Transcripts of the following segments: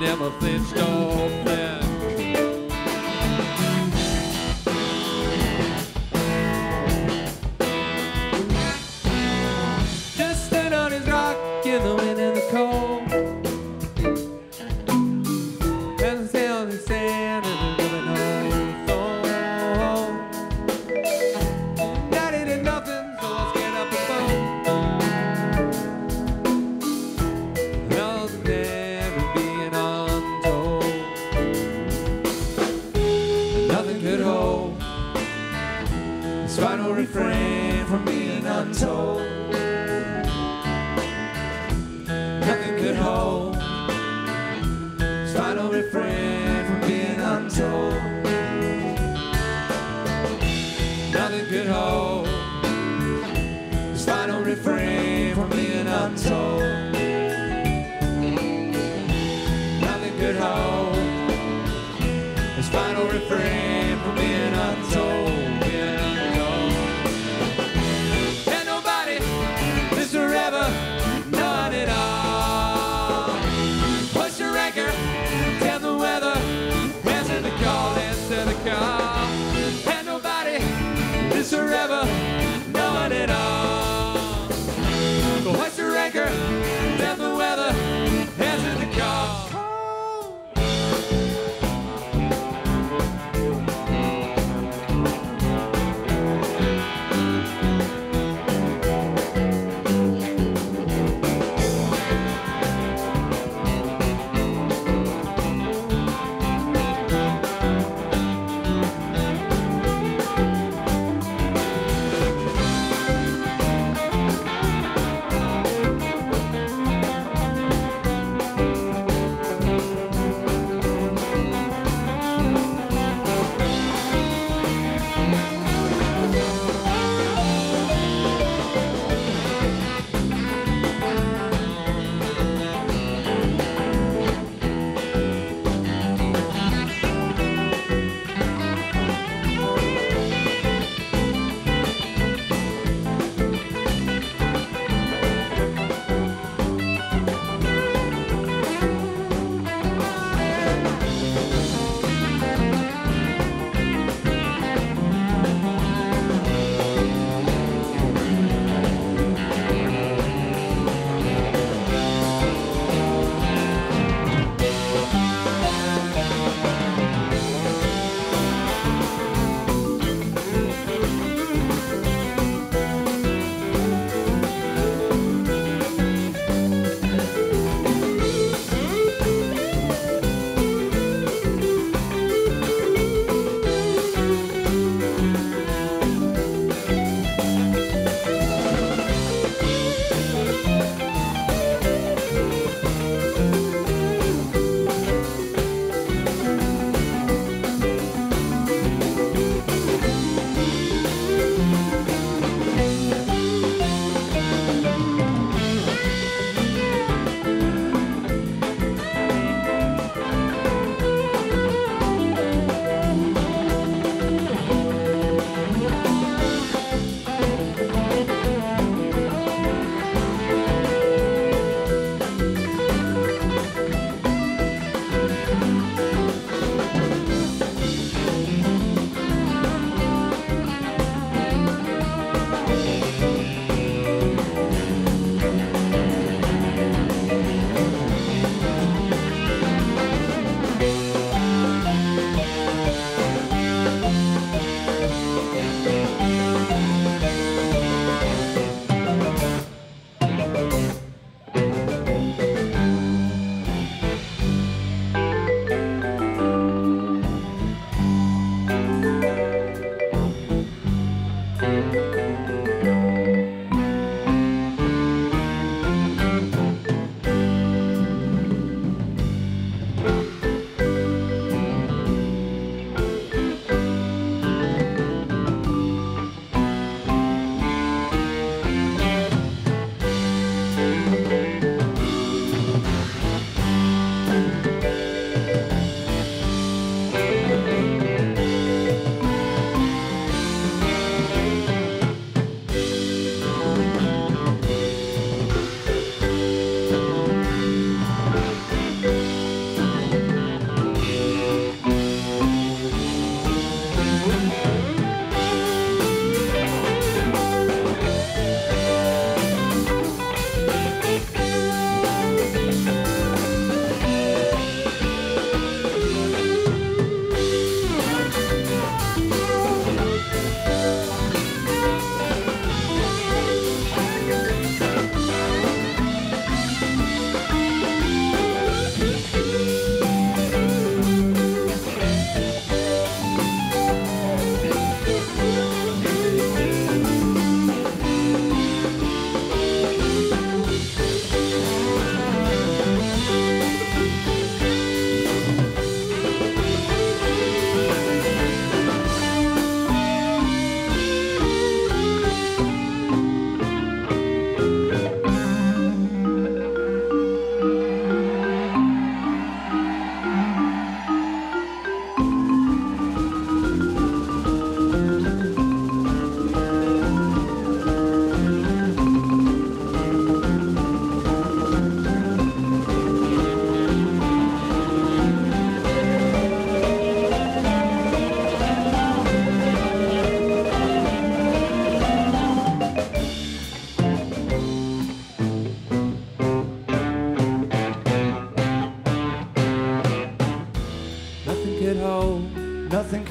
never flinched or untold. the car.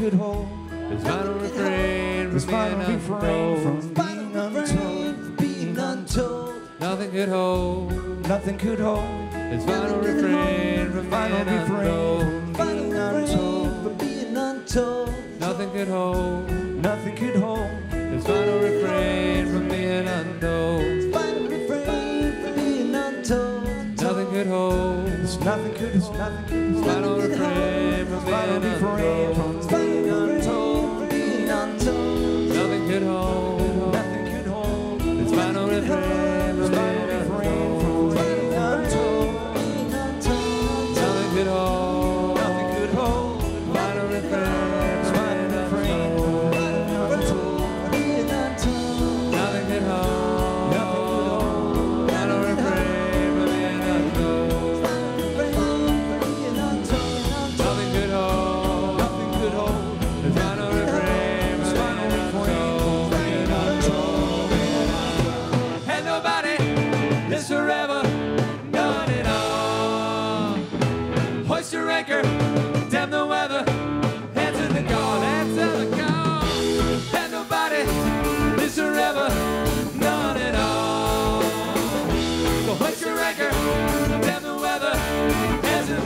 Could hold His final refrain His from being final refrain untold. from being untold, being untold. Nothing could hold Nothing could hold his final refrain from being refrain untold. from being untold. from being untold. Nothing could hold Nothing could hold his final refrain from being untold. Could hold There's nothing could, there's nothing could, his final refrain from final being refrain untold. from being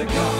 the God.